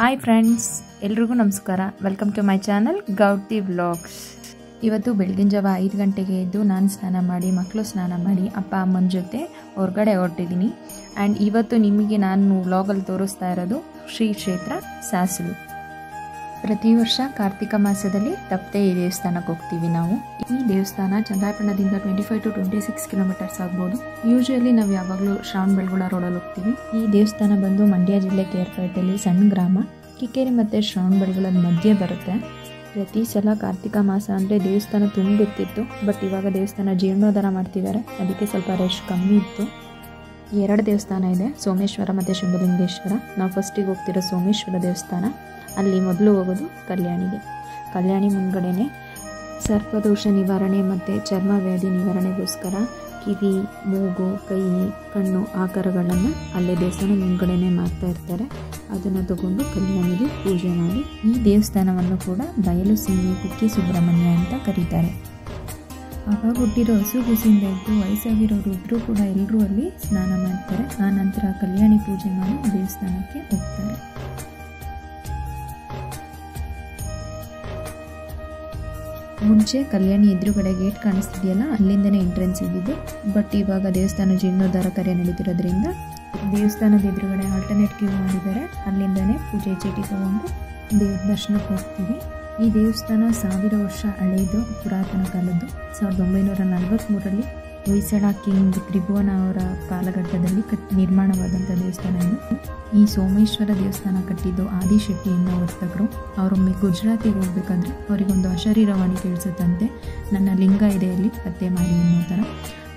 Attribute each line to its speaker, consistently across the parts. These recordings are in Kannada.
Speaker 1: ಹಾಯ್ ಫ್ರೆಂಡ್ಸ್ ಎಲ್ರಿಗೂ ನಮಸ್ಕಾರ. Welcome to my channel Gouti vlogs ಇವತ್ತು ಬೆಳಗಿನ ಜಾವ ಐದು ಗಂಟೆಗೆ ಎದ್ದು ನಾನು ಸ್ನಾನ ಮಾಡಿ, ಮಕ್ಕಳು ಸ್ನಾನ ಮಾಡಿ, ಅಪ್ಪ, ಅಮ್ಮನ ಜೊತೆ ಹೊರಗಡೆ ಹೊರಟಿದ್ದೀನಿ. ಆ್ಯಂಡ್ ಇವತ್ತು ನಿಮಗೆ ನಾನು ವ್ಲಾಗಲ್ಲಿ ತೋರಿಸ್ತಾ ಇರೋದು ಶ್ರೀ ಕ್ಷೇತ್ರ ಸಾಸಲು ಪ್ರತಿ ವರ್ಷ ಕಾರ್ತಿಕ ಮಾಸದಲ್ಲಿ ತಪ್ಪದೆ ಈ ದೇವಸ್ಥಾನಕ್ಕೆ ಹೋಗ್ತೀವಿ ನಾವು. ಈ ದೇವಸ್ಥಾನ ಚಂದ್ರಾಪಣದಿಂದ twenty five to twenty six kilometers ಆಗ್ಬೋದು. ಯೂಶುವಲಿ ನಾವು ಯಾವಾಗಲೂ ಶ್ರಾವಣ, ಬೆಳಗುಳ ರೋಡಲ್ಲಿ ಹೋಗ್ತೀವಿ. ಈ ದೇವಸ್ಥಾನ ಬಂದು ಮಂಡ್ಯ ಜಿಲ್ಲೆ ಕೇರ್ಪೇಟೆಯಲ್ಲಿ ಸಣ್ಣ ಗ್ರಾಮ. ಕಿಕ್ಕೇರಿ ಮತ್ತು ಶ್ರಾವಣ ಬೆಳಗುಳ ಮಧ್ಯೆ ಬರುತ್ತೆ. ಪ್ರತಿ ಸಲ ಕಾರ್ತಿಕ ಮಾಸ ಅಂದರೆ ದೇವಸ್ಥಾನ ತುಂಬಿರ್ತಿತ್ತು. ಬಟ್ ಇವಾಗ ದೇವಸ್ಥಾನ ಜೀರ್ಣೋದ್ಧಾರ ಮಾಡ್ತಿದ್ದಾರೆ ಅದಕ್ಕೆ ಸ್ವಲ್ಪ ರಶ್ ಕಮ್ಮಿ ಇತ್ತು. ಎರಡು ದೇವಸ್ಥಾನ ಇದೆ. ಸೋಮೇಶ್ವರ ಮತ್ತು ಶಂಭುಲಿಂಗೇಶ್ವರ. ನಾವು ಫಸ್ಟಿಗೆ ಹೋಗ್ತಿರೋ ಸೋಮೇಶ್ವರ ದೇವಸ್ಥಾನ. ಅಲ್ಲಿ ಮೊದಲು ಹೋಗೋದು ಕಲ್ಯಾಣಿಗೆ. ಕಲ್ಯಾಣಿ ಮುಂದ್ಗಡೆನೆ ಸರ್ಪದೋಷ ನಿವಾರಣೆ ಮತ್ತು ಚರ್ಮ ವ್ಯಾಧಿ ನಿವಾರಣೆಗೋಸ್ಕರ ಕಿವಿ, ಮೂಗು, ಕೈ, ಕಣ್ಣು ಆಕಾರಗಳನ್ನು ಅಲ್ಲೇ ದೇವಸ್ಥಾನ ಮುಂದ್ಗಡೆನೆ ಮಾಡ್ತಾ ಇರ್ತಾರೆ. ಅದನ್ನು ತಗೊಂಡು ಕಲ್ಯಾಣಿಗೆ ಪೂಜೆ ಮಾಡಿ ಈ ದೇವಸ್ಥಾನವನ್ನು ಕೂಡ ಬಯಲು ಸೀಮೆ ಕುಕ್ಕಿ ಸುಬ್ರಹ್ಮಣ್ಯ ಅಂತ ಕರೀತಾರೆ. ಆವಾಗ ಹುಟ್ಟಿರೋ ಹಸು ಗುಸಿಯಿಂದ ಇದ್ದು ವಯಸ್ಸಾಗಿರೋರು ಇಬ್ಬರೂ ಕೂಡ ಎಲ್ಲರೂ ಅಲ್ಲಿ ಸ್ನಾನ ಮಾಡ್ತಾರೆ. ಆ ನಂತರ ಕಲ್ಯಾಣಿ ಪೂಜೆ ಮಾಡಿ ದೇವಸ್ಥಾನಕ್ಕೆ ಹೋಗ್ತಾರೆ. ಮುಂಚೆ ಕಲ್ಯಾಣಿ ಎದುರುಗಡೆ ಗೇಟ್ ಕಾಣಿಸ್ತಿದೆಯಲ್ಲ, ಅಲ್ಲಿಂದನೇ ಎಂಟ್ರೆನ್ಸ್ ಇದ್ದಿದ್ದು. ಬಟ್ ಇವಾಗ ದೇವಸ್ಥಾನ ಜೀರ್ಣೋದ್ಧಾರ ಕಾರ್ಯ ನಡೀತಿರೋದ್ರಿಂದ ದೇವಸ್ಥಾನದ ಎದುರುಗಡೆ ಆಲ್ಟರ್ನೇಟ್ ಕ್ಯೂ ಮಾಡಿದ್ದಾರೆ. ಅಲ್ಲಿಂದನೇ ಪೂಜೆ ಚೀಟಿ ತಗೊಂಡು ದೇವ್ರ ದರ್ಶನಕ್ಕೆ ಹೋಗ್ತೀವಿ. ಈ ದೇವಸ್ಥಾನ ಸಾವಿರ ವರ್ಷ ಹಳೆಯದು, ಪುರಾತನ ಕಾಲದ್ದು. ಸಾವಿರದ ಒಂಬೈನೂರ ನಲವತ್ತ್ಮೂರರಲ್ಲಿ ಹೊಯ್ಸಳ ಕಿಂಗ್ ತ್ರಿಭುವನ ಅವರ ಕಾಲಘಟ್ಟದಲ್ಲಿ ಕಟ್ ನಿರ್ಮಾಣವಾದಂಥ ದೇವಸ್ಥಾನ ಈ ಸೋಮೇಶ್ವರ ದೇವಸ್ಥಾನ ಕಟ್ಟಿದ್ದು ಆದಿಶೆಟ್ಟಿ ಎನ್ನುವ ವರ್ತಕರು. ಅವರೊಮ್ಮೆ ಗುಜರಾತಿಗೆ ಹೋಗ್ಬೇಕಾದ್ರೆ ಅವರಿಗೊಂದು ಅಶರೀರವಾಣಿ ಕೇಳಿಸುತ್ತಂತೆ. ನನ್ನ ಲಿಂಗ ಇದೆ ಇಲ್ಲಿ, ಪತ್ತೆ ಮಾಡಿ ಅನ್ನೋ ಥರ.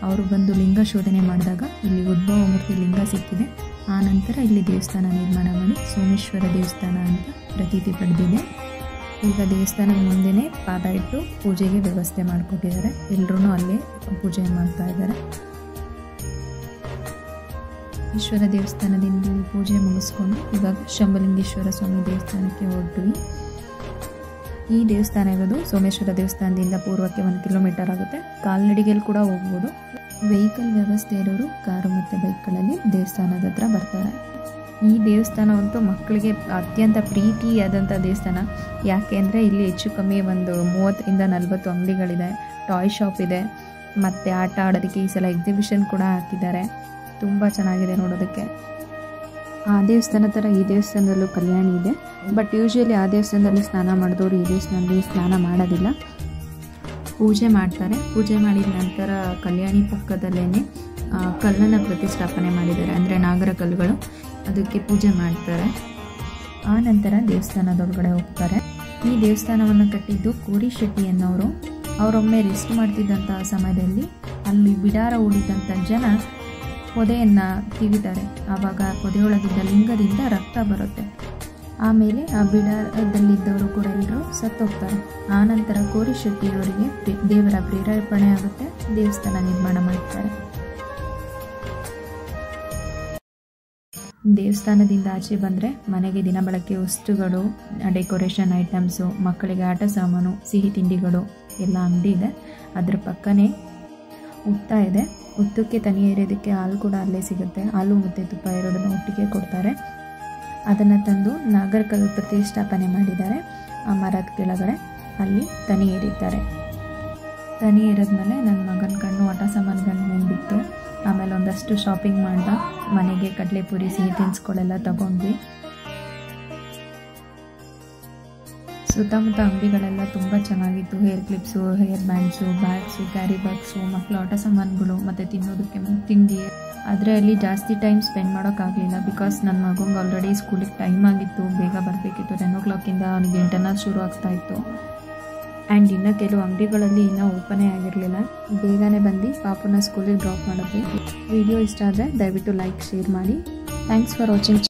Speaker 1: ಅವರು ಬಂದು ಲಿಂಗ ಶೋಧನೆ ಮಾಡಿದಾಗ ಇಲ್ಲಿ ಉದ್ಭವ ಮೂರ್ತಿ ಲಿಂಗ ಸಿಕ್ಕಿದೆ. ಆ ನಂತರ ಇಲ್ಲಿ ದೇವಸ್ಥಾನ ನಿರ್ಮಾಣ ಮಾಡಿ ಸೋಮೇಶ್ವರ ದೇವಸ್ಥಾನ ಅಂತ ಪ್ರತೀತಿ ಪಡೆದಿದೆ. ಈಗ ದೇವಸ್ಥಾನದ ಮುಂದೆನೇ ಪಾದ ಇಟ್ಟು ಪೂಜೆಗೆ ವ್ಯವಸ್ಥೆ ಮಾಡಿಕೊಟ್ಟಿದ್ದಾರೆ. ಎಲ್ಲರೂ ಅಲ್ಲೇ ಪೂಜೆ ಮಾಡ್ತಾ ಇದ್ದಾರೆ. ಈಶ್ವರ ದೇವಸ್ಥಾನದಿಂದ ಪೂಜೆ ಮುಗಿಸ್ಕೊಂಡು ಇವಾಗ ಶಂಭಲಿಂಗೇಶ್ವರ ಸ್ವಾಮಿ ದೇವಸ್ಥಾನಕ್ಕೆ ಹೊರಟ್ವಿ. ಈ ದೇವಸ್ಥಾನ ಇರೋದು ಸೋಮೇಶ್ವರ ದೇವಸ್ಥಾನದಿಂದ ಪೂರ್ವಕ್ಕೆ ಒಂದು ಕಿಲೋಮೀಟರ್ ಆಗುತ್ತೆ. ಕಾಲ್ನಡಿಗೆಯಲ್ಲಿ ಕೂಡ ಹೋಗ್ಬೋದು. ವೆಹಿಕಲ್ ವ್ಯವಸ್ಥೆ ಇರೋರು ಕಾರು ಮತ್ತು ಬೈಕ್ಗಳಲ್ಲಿ ದೇವಸ್ಥಾನದ ಹತ್ರ ಬರ್ತಾರೆ. ಈ ದೇವಸ್ಥಾನವಂತೂ ಮಕ್ಕಳಿಗೆ ಅತ್ಯಂತ ಪ್ರೀತಿಯಾದಂಥ ದೇವಸ್ಥಾನ. ಯಾಕೆ ಅಂದರೆ ಇಲ್ಲಿ ಹೆಚ್ಚು ಕಮ್ಮಿ ಒಂದು ಮೂವತ್ತರಿಂದ ನಲವತ್ತು ಅಂಗಡಿಗಳಿದೆ, ಟಾಯ್ ಶಾಪ್ ಇದೆ, ಮತ್ತು ಆಟ ಆಡೋದಕ್ಕೆ ಈ ಸಲ ಎಕ್ಸಿಬಿಷನ್ ಕೂಡ ಹಾಕಿದ್ದಾರೆ. ತುಂಬ ಚೆನ್ನಾಗಿದೆ ನೋಡೋದಕ್ಕೆ. ಆ ದೇವಸ್ಥಾನ ಥರ ಈ ದೇವಸ್ಥಾನದಲ್ಲೂ ಕಲ್ಯಾಣಿ ಇದೆ. ಬಟ್ ಯೂಶ್ವಲಿ ಆ ದೇವಸ್ಥಾನದಲ್ಲಿ ಸ್ನಾನ ಮಾಡಿದವರು ಈ ದೇವಸ್ಥಾನದಲ್ಲಿ ಸ್ನಾನ ಮಾಡೋದಿಲ್ಲ. ಪೂಜೆ ಮಾಡ್ತಾರೆ. ಪೂಜೆ ಮಾಡಿದ ನಂತರ ಕಲ್ಯಾಣಿ ಪಕ್ಕದಲ್ಲೇ ಕಲ್ಲನ್ನು ಪ್ರತಿಷ್ಠಾಪನೆ ಮಾಡಿದ್ದಾರೆ. ಅಂದರೆ ನಾಗರ ಕಲ್ಲುಗಳು. ಅದಕ್ಕೆ ಪೂಜೆ ಮಾಡ್ತಾರೆ. ಆ ನಂತರ ದೇವಸ್ಥಾನದೊಳಗಡೆ ಹೋಗ್ತಾರೆ. ಈ ದೇವಸ್ಥಾನವನ್ನು ಕಟ್ಟಿದ್ದು ಕೋರಿ ಶೆಟ್ಟಿ ಅನ್ನೋರು ಅವರೊಮ್ಮೆ ರೆಸ್ಟ್ ಮಾಡ್ತಿದ್ದಂತಹ ಸಮಯದಲ್ಲಿ ಅಲ್ಲಿ ಬಿಡಾರ ಉಳಿದಂಥ ಜನ ಪೊದೆಯನ್ನು ತಿವಿತಾರೆ ಆವಾಗ ಪೊದೆಯೊಳಗಿದ್ದ ಲಿಂಗದಿಂದ ರಕ್ತ ಬರುತ್ತೆ. ಆಮೇಲೆ ಆ ಬಿಡಾರದಲ್ಲಿದ್ದವರು ಕೂಡ ಎಲ್ಲರೂ ಸತ್ತೋಗ್ತಾರೆ. ಆ ನಂತರ ಕೋರಿ ಶೆಟ್ಟಿಯವರಿಗೆ ದೇವರ ಪ್ರೇರೇಪಣೆ ಆಗುತ್ತೆ. ದೇವಸ್ಥಾನ ನಿರ್ಮಾಣ ಮಾಡ್ತಾರೆ. ದೇವಸ್ಥಾನದಿಂದ ಆಚೆ ಬಂದರೆ ಮನೆಗೆ ದಿನ ಬಳಕೆ ವಸ್ತುಗಳು ಡೆಕೋರೇಷನ್ ಐಟಮ್ಸು ಮಕ್ಕಳಿಗೆ ಆಟ ಸಾಮಾನು, ಸಿಹಿ ತಿಂಡಿಗಳು, ಎಲ್ಲ ಅಂಗಡಿ ಇದೆ. ಅದ್ರ ಪಕ್ಕನೇ ಉತ್ತ ಇದೆ. ಉತ್ತಕ್ಕೆ ತನಿ ಏರೋದಕ್ಕೆ ಹಾಲು ಕೂಡ ಅಲ್ಲೇ ಸಿಗುತ್ತೆ. ಹಾಲು ಮತ್ತು ತುಪ್ಪ ಇರೋದನ್ನು ಒಟ್ಟಿಗೆ ಕೊಡ್ತಾರೆ. ಅದನ್ನು ತಂದು ನಾಗರಕಲ್ಲು ಪ್ರತಿಷ್ಠಾಪನೆ ಮಾಡಿದ್ದಾರೆ ಆ ಮರದ ಕೆಳಗಡೆ. ಅಲ್ಲಿ ತನಿ ಏರಿದ್ದಾರೆ. ತನಿ ಏರಿದ್ಮೇಲೆ ನನ್ನ ಮಗನ ಕಣ್ಣು ಆಟ ಸಾಮಾನುಗಳನ್ನ ಬಿತ್ತು ಆಮೇಲೆ ಒಂದಷ್ಟು ಶಾಪಿಂಗ್ ಮಾಡ್ದ ಮನೆಗೆ ಕಡಲೆಪುರಿ, ಸಿಹಿ ತಿನಿಸುಗಳೆಲ್ಲ ತಗೊಂಡ್ವಿ. ಸುತ್ತಮುತ್ತ ಅಂಗಡಿಗಳೆಲ್ಲ ತುಂಬ ಚೆನ್ನಾಗಿತ್ತು. Hair clips hair bands bags carry bags ಮಕ್ಕಳು ಆಟ ಸಾಮಾನುಗಳು ಮತ್ತು ತಿನ್ನೋದಕ್ಕೆ ತಿಂಡಿ. ಅದರಲ್ಲಿ ಜಾಸ್ತಿ ಟೈಮ್ ಸ್ಪೆಂಡ್ ಮಾಡೋಕ್ಕಾಗಲಿಲ್ಲ ಬಿಕಾಸ್ ನನ್ನ ಮಗಂಗೆ ಆಲ್ರೆಡಿ ಸ್ಕೂಲಿಗೆ ಟೈಮ್ ಆಗಿತ್ತು. ಬೇಗ ಬರಬೇಕಿತ್ತು. ಟೆನ್ ಓ ಕ್ಲಾಕಿಂದ ಅವನಿಗೆ ಇಂಟರ್ನಲ್ ಶುರು ಆಗ್ತಾ ಇತ್ತು. ಆ್ಯಂಡ್ ಇನ್ನು ಕೆಲವು ಅಂಗಡಿಗಳಲ್ಲಿ ಇನ್ನೂ ಓಪನೇ ಆಗಿರಲಿಲ್ಲ. ಬೇಗನೆ ಬಂದು ಪಾಪನ ಸ್ಕೂಲಿಗೆ ಡ್ರಾಪ್ ಮಾಡಿದ್ವಿ ವಿಡಿಯೋ ಇಷ್ಟ ಆದರೆ ದಯವಿಟ್ಟು ಲೈಕ್ ಶೇರ್ ಮಾಡಿ. Thanks for watching